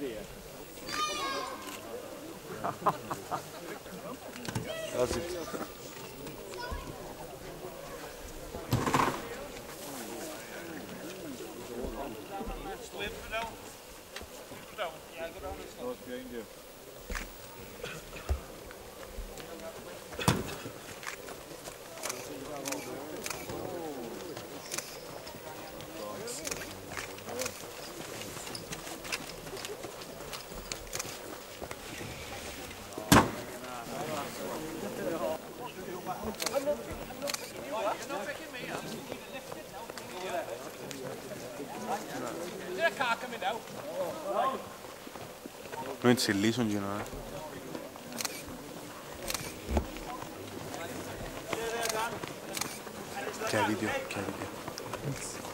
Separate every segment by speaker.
Speaker 1: cadeia. Slim, não?
Speaker 2: Is there a car coming out?
Speaker 3: Non c'è lì sono girato. Che ha video, ha video.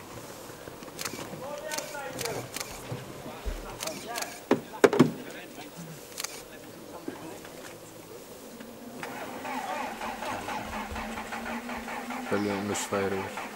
Speaker 4: θέλει να με σφαίρει όχι.